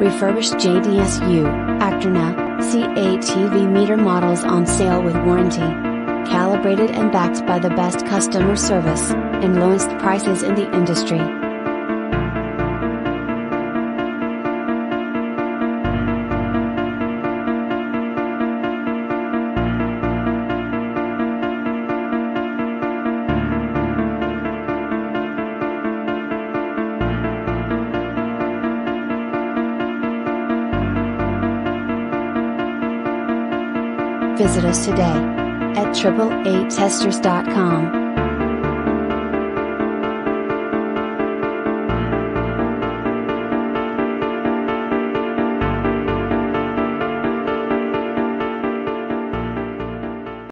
refurbished JDSU, Acterna, CATV meter models on sale with warranty. Calibrated and backed by the best customer service, and lowest prices in the industry. Visit us today at AAATesters.com.